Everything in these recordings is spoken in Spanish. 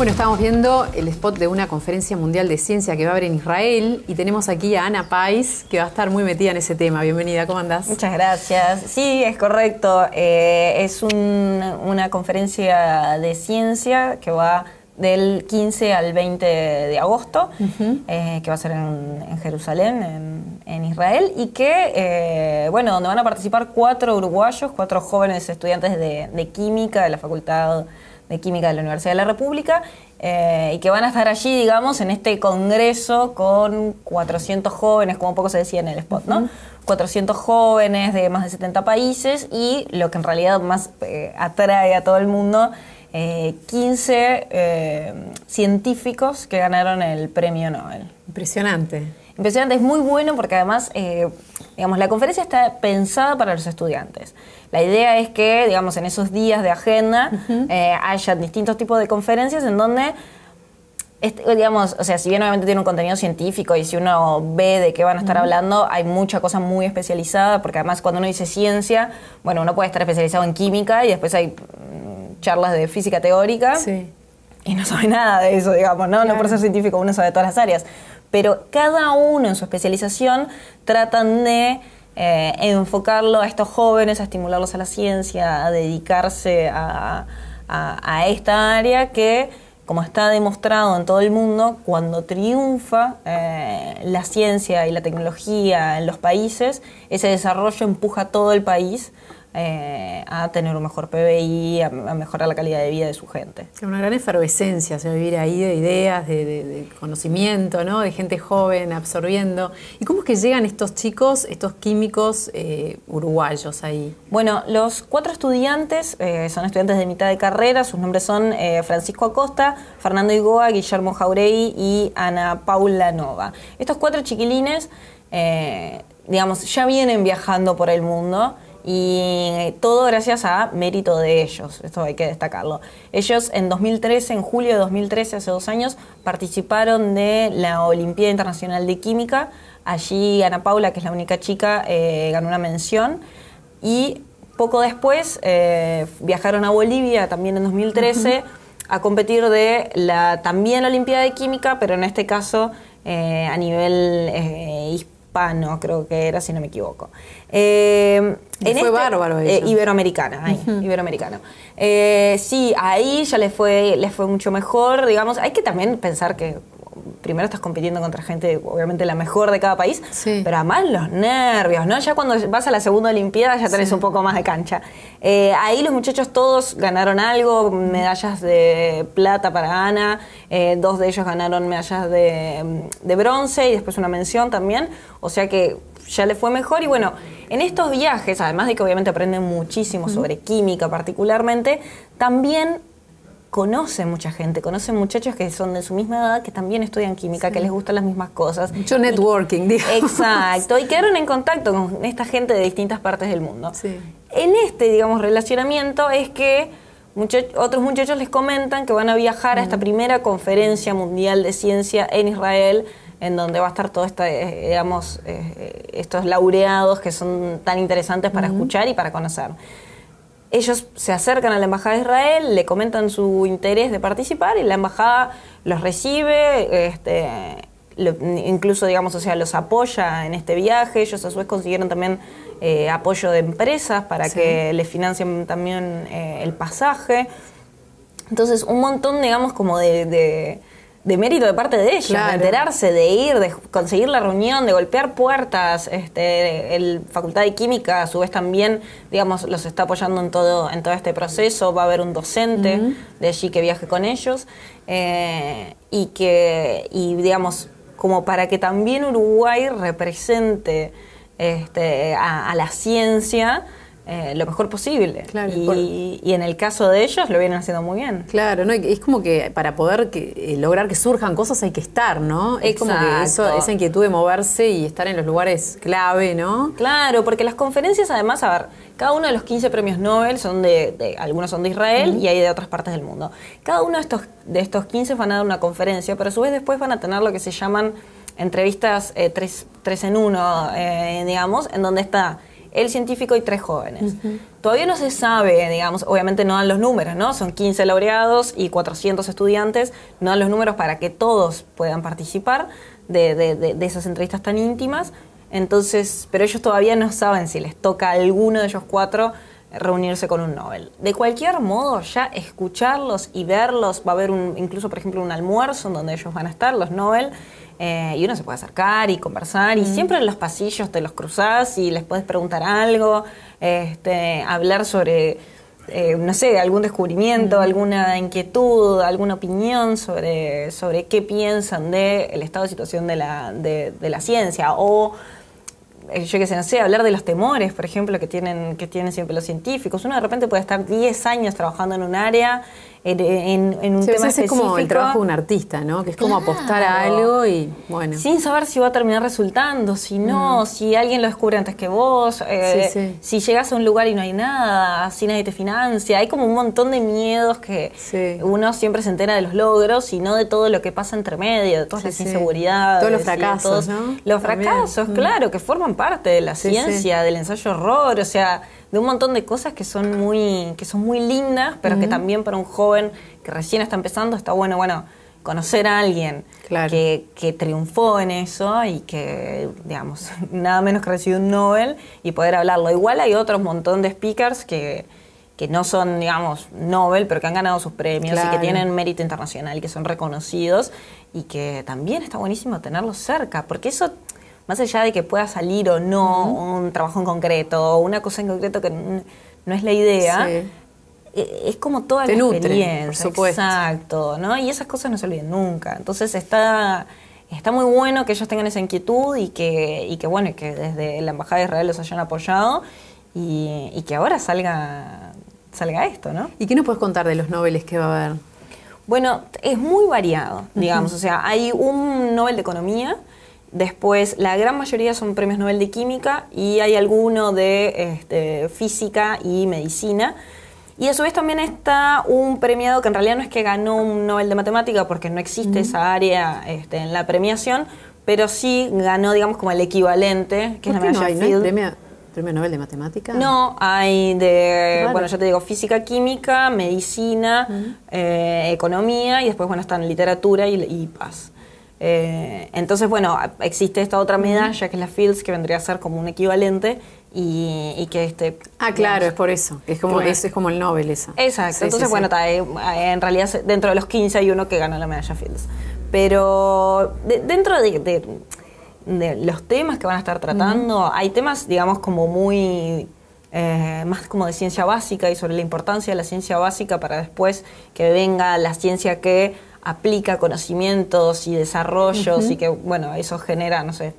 Bueno, estamos viendo el spot de una conferencia mundial de ciencia que va a haber en Israel y tenemos aquí a Ana Pais, que va a estar muy metida en ese tema. Bienvenida, ¿cómo andás? Muchas gracias. Sí, es correcto. Eh, es una conferencia de ciencia que va del 15 al 20 de agosto, eh, que va a ser en, Jerusalén, en, Israel, y que, eh, bueno, donde van a participar cuatro uruguayos, cuatro jóvenes estudiantes de, de química de la Facultad de Química de la Universidad de la República, eh, y que van a estar allí, digamos, en este congreso con 400 jóvenes, como un poco se decía en el spot, ¿no? 400 jóvenes de más de 70 países y lo que en realidad más eh, atrae a todo el mundo, 15 eh, científicos que ganaron el premio Nobel. Impresionante. Impresionante, es muy bueno porque además, digamos, la conferencia está pensada para los estudiantes. La idea es que, digamos, en esos días de agenda eh, haya distintos tipos de conferencias en donde digamos, o sea, si bien obviamente tiene un contenido científico y si uno ve de qué van a estar hablando, hay mucha cosa muy especializada, porque además cuando uno dice ciencia, bueno, uno puede estar especializado en química y después hay mm, charlas de física teórica y no sabe nada de eso, digamos, ¿no? No por ser científico uno sabe todas las áreas, pero cada uno en su especialización tratan de eh, enfocarlo a estos jóvenes, a estimularlos a la ciencia, a dedicarse a, esta área que, como está demostrado en todo el mundo, cuando triunfa eh, la ciencia y la tecnología en los países, ese desarrollo empuja a todo el país eh, a tener un mejor PBI, a, mejorar la calidad de vida de su gente. Una gran efervescencia, o sea, vivir ahí de ideas, de, conocimiento, ¿no? de gente joven absorbiendo. ¿Y cómo es que llegan estos chicos, estos químicos eh, uruguayos ahí? Bueno, los cuatro estudiantes eh, son estudiantes de mitad de carrera, sus nombres son Francisco Acosta, Fernando Igoa, Guillermo Jauregui y Ana Paula Nova. Estos cuatro chiquilines, digamos, ya vienen viajando por el mundo y todo gracias a mérito de ellos, esto hay que destacarlo. Ellos en 2013, en julio de 2013, hace dos años, participaron de la Olimpiada Internacional de Química. Allí Ana Paula, que es la única chica, eh, ganó una mención. Y poco después eh, viajaron a Bolivia, también en 2013, a competir de la también la Olimpiada de Química, pero en este caso eh, a nivel hispano, creo que era, si no me equivoco. Eh, fue este, bárbaro eh, iberoamericana, ahí, iberoamericano. Eh, sí, ahí ya les fue, les fue mucho mejor, digamos. Hay que también pensar que primero estás compitiendo contra gente, obviamente la mejor de cada país, pero además los nervios, ¿no? Ya cuando vas a la segunda Olimpiada ya tenés un poco más de cancha. Eh, ahí los muchachos todos ganaron algo, medallas de plata para Ana, eh, dos de ellos ganaron medallas de, de bronce y después una mención también, o sea que ya le fue mejor y bueno, en estos viajes, además de que obviamente aprenden muchísimo sobre química particularmente, también conocen mucha gente, conocen muchachos que son de su misma edad, que también estudian química, que les gustan las mismas cosas. Mucho networking, digamos. Exacto, y quedaron en contacto con esta gente de distintas partes del mundo. En este, digamos, relacionamiento es que otros muchachos les comentan que van a viajar a esta primera conferencia mundial de ciencia en Israel, en donde va a estar todos eh, digamos, eh, estos laureados que son tan interesantes para escuchar y para conocer ellos se acercan a la Embajada de Israel, le comentan su interés de participar y la Embajada los recibe, este, incluso, digamos, o sea, los apoya en este viaje. Ellos a su vez consiguieron también eh, apoyo de empresas para que les financien también eh, el pasaje. Entonces, un montón, digamos, como de de mérito de parte de ellos, de enterarse, de ir, de conseguir la reunión, de golpear puertas. Este, el Facultad de Química, a su vez, también, digamos, los está apoyando en todo, en todo este proceso. Va a haber un docente de allí que viaje con ellos eh, y que, y digamos, como para que también Uruguay represente este, a la ciencia eh, lo mejor posible. y, en el caso de ellos lo vienen haciendo muy bien. Claro, ¿no? es como que para poder que, eh, lograr que surjan cosas hay que estar, ¿no? Es como que eso, esa inquietud de moverse y estar en los lugares clave, ¿no? Claro, porque las conferencias además, a ver, cada uno de los 15 premios Nobel son de, algunos son de Israel y hay de otras partes del mundo. Cada uno de estos, de estos 15 van a dar una conferencia, pero a su vez después van a tener lo que se llaman entrevistas eh, tres, tres, en uno, digamos, en donde está el científico y tres jóvenes. Todavía no se sabe, digamos, obviamente no dan los números, ¿no? Son 15 laureados y 400 estudiantes, no dan los números para que todos puedan participar de, de esas entrevistas tan íntimas. Entonces, pero ellos todavía no saben si les toca a alguno de ellos cuatro reunirse con un Nobel. De cualquier modo, ya escucharlos y verlos, va a haber un, incluso, por ejemplo, un almuerzo en donde ellos van a estar, los Nobel, eh, y uno se puede acercar y conversar, y siempre en los pasillos te los cruzás y les puedes preguntar algo, este, hablar sobre, eh, no sé, algún descubrimiento, alguna inquietud, alguna opinión sobre, sobre qué piensan del estado de situación de la, de, de la ciencia, o yo que sé, no sé, hablar de los temores, por ejemplo, que tienen, que tienen siempre los científicos. Uno de repente puede estar 10 años trabajando en un área en, un tema Es como el trabajo de un artista, ¿no? Que es como apostar a algo y bueno. Sin saber si va a terminar resultando, si no, mm. si alguien lo descubre antes que vos, eh, si llegas a un lugar y no hay nada, si nadie te financia. Hay como un montón de miedos que uno siempre se entera de los logros y no de todo lo que pasa entre medio, de todas las inseguridades. Todos los fracasos, Los fracasos, mm. claro, que forman parte de la ciencia, del ensayo horror, o sea de un montón de cosas que son muy, que son muy lindas, pero que también para un joven que recién está empezando está bueno, bueno, conocer a alguien que, que, triunfó en eso y que, digamos, nada menos que recibió un Nobel y poder hablarlo. Igual hay otros montón de speakers que, que no son, digamos, Nobel, pero que han ganado sus premios y que tienen mérito internacional y que son reconocidos y que también está buenísimo tenerlos cerca, porque eso más allá de que pueda salir o no un trabajo en concreto o una cosa en concreto que no es la idea, e, es como toda la experiencia. Exacto, ¿no? Y esas cosas no se olviden nunca. Entonces está, está muy bueno que ellos tengan esa inquietud y que, y que bueno, que desde la Embajada de Israel los hayan apoyado y, que ahora salga, salga esto, ¿no? ¿Y qué nos puedes contar de los noveles que va a haber? Bueno, es muy variado, digamos. O sea, hay un Nobel de Economía Después, la gran mayoría son premios Nobel de Química y hay alguno de este, Física y Medicina. Y a su vez también está un premiado que en realidad no es que ganó un Nobel de Matemática porque no existe esa área este, en la premiación, pero sí ganó, digamos, como el equivalente, que es la no hay, premio, Nobel de Matemática? No, hay de, bueno, ya te digo, Física, Química, Medicina, eh, Economía y después, bueno, están Literatura y Paz. Eh, entonces, bueno, existe esta otra medalla que es la Fields, que vendría a ser como un equivalente y, que este... Ah, claro, es por eso. Es como, es, como el Nobel eso. Exacto. entonces, bueno, eh, en realidad dentro de los 15 hay uno que gana la medalla Fields. Pero dentro de, los temas que van a estar tratando, hay temas, digamos, como muy... Eh, más como de ciencia básica y sobre la importancia de la ciencia básica para después que venga la ciencia que aplica conocimientos y desarrollos y que, bueno, eso genera, no sé,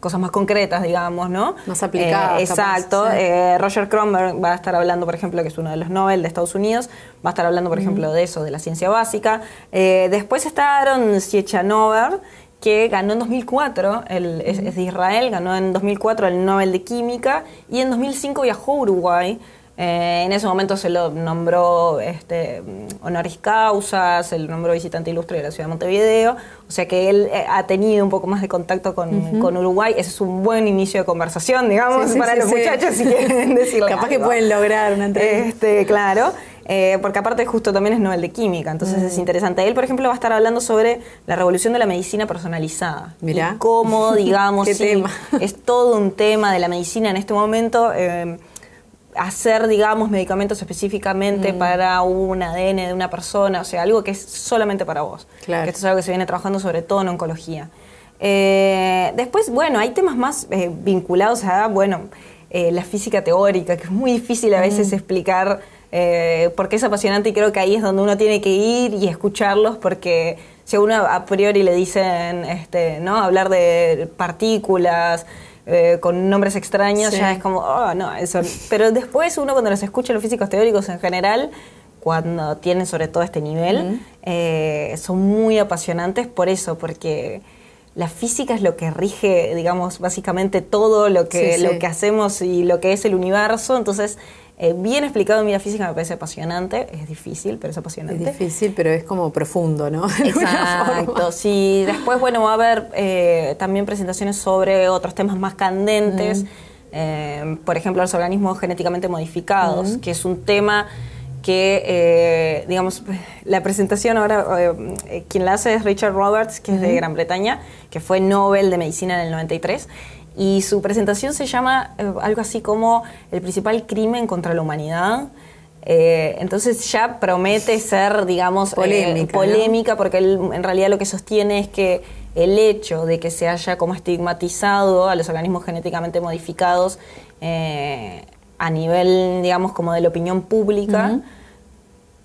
cosas más concretas, digamos, ¿no? Más aplicadas. Eh, exacto. Eh, Roger Cromberg va a estar hablando, por ejemplo, que es uno de los Nobel de Estados Unidos, va a estar hablando, por ejemplo, de eso, de la ciencia básica. Eh, después está Aaron Siechanover, que ganó en 2004, el, es, es, de Israel, ganó en 2004 el Nobel de Química y en 2005 viajó a Uruguay eh, en ese momento se lo nombró este, honoris causa, se lo nombró visitante ilustre de la ciudad de Montevideo, o sea que él eh, ha tenido un poco más de contacto con, Uruguay. Ese es un buen inicio de conversación, digamos, para los muchachos, si quieren decirle Capaz que pueden lograr una entrevista. Este, claro. Eh, porque aparte justo también es Nobel de Química, entonces es mm. interesante. Él, por ejemplo, va a estar hablando sobre la revolución de la medicina personalizada. Mira. cómo, digamos, es todo un tema de la medicina en este momento hacer, digamos, medicamentos específicamente mm. para un ADN de una persona, o sea, algo que es solamente para vos. Claro. Que esto es algo que se viene trabajando sobre todo en oncología. Eh, después, bueno, hay temas más eh, vinculados a, bueno, eh, la física teórica, que es muy difícil a veces mm. explicar porque es apasionante y creo que ahí es donde uno tiene que ir y escucharlos porque si a uno a priori le dicen, este, ¿no? Hablar de partículas, eh, con nombres extraños, ya es como, oh, no, eso. Pero después uno cuando los escucha los físicos teóricos en general, cuando tienen sobre todo este nivel, eh, son muy apasionantes por eso, porque la física es lo que rige, digamos, básicamente todo lo que, lo que hacemos y lo que es el universo. Entonces, eh, bien explicado en física me parece apasionante, es difícil, pero es apasionante. Es difícil, pero es como profundo, ¿no? Exacto, sí. Después, bueno, va a haber eh, también presentaciones sobre otros temas más candentes. eh, por ejemplo, los organismos genéticamente modificados, que es un tema que, eh, digamos, la presentación ahora, eh, quien la hace es Richard Roberts, que es de Gran Bretaña, que fue Nobel de Medicina en el 93, y su presentación se llama algo así como el principal crimen contra la humanidad. entonces ya promete ser, digamos, polémica, porque él en realidad lo que sostiene es que el hecho de que se haya como estigmatizado a los organismos genéticamente modificados eh, a nivel, digamos, como de la opinión pública,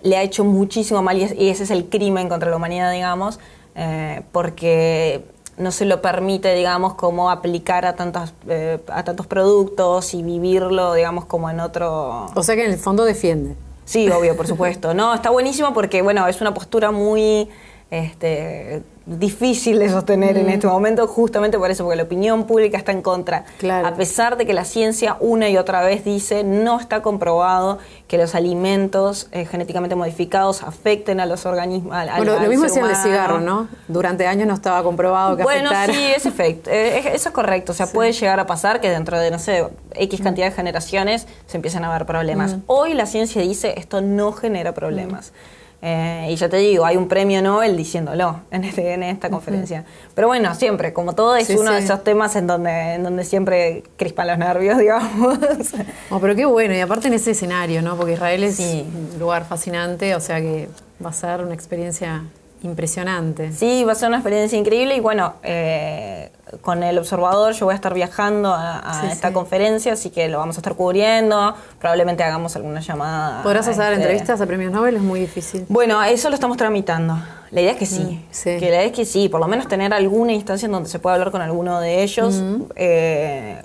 le ha hecho muchísimo mal y, ese es el crimen contra la humanidad, digamos, eh, porque no se lo permite, digamos, como aplicar a, tantos eh, a tantos productos y vivirlo, digamos, como en otro... O sea que en el fondo defiende. Sí, obvio, por supuesto. No, está buenísimo porque, bueno, es una postura muy este, difícil de sostener en mm. este momento, justamente por eso, porque la opinión pública está en contra. A pesar de que la ciencia una y otra vez dice no está comprobado que los alimentos eh, genéticamente modificados afecten a los organismos. bueno, lo mismo decía el cigarro, ¿no? Durante años no estaba comprobado que Bueno, sí, es efecto. Eh, eso es correcto. O sea, puede llegar a pasar que dentro de, no sé, X cantidad de generaciones se empiecen a ver problemas. Mm. Hoy la ciencia dice esto no genera problemas. Mm. Eh, y ya te digo, hay un premio Nobel diciéndolo en, este, en esta conferencia. Pero bueno, siempre, como todo, es uno de esos temas en donde, en donde siempre crispan los nervios, digamos. Oh, pero qué bueno, y aparte en ese escenario, ¿no? Porque Israel es un lugar fascinante, o sea que va a ser una experiencia impresionante. Sí, va a ser una experiencia increíble y bueno, eh, con el observador yo voy a estar viajando a, esta conferencia, así que lo vamos a estar cubriendo, probablemente hagamos alguna llamada. ¿Podrás hacer este entrevistas a premios Nobel? Es muy difícil. Bueno, eso lo estamos tramitando. La idea es que sí, mm, que la idea es que sí, por lo menos tener alguna instancia en donde se pueda hablar con alguno de ellos. Eh,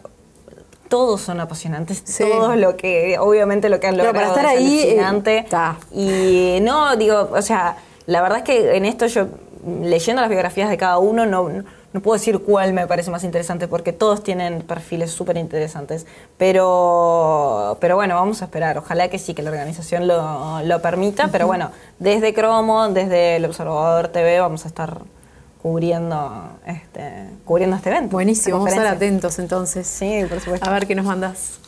todos son apasionantes, todo lo que, obviamente lo que han logrado para estar ahí, eh, y no, digo, o sea, la verdad es que en esto yo, leyendo las biografías de cada uno, no, no puedo decir cuál me parece más interesante porque todos tienen perfiles súper interesantes. Pero, pero bueno, vamos a esperar. Ojalá que sí, que la organización lo, lo permita. Pero bueno, desde Cromo, desde el Observador TV, vamos a estar cubriendo este, cubriendo este evento. Buenísimo, vamos a estar atentos entonces. Sí, por supuesto. A ver qué nos mandas.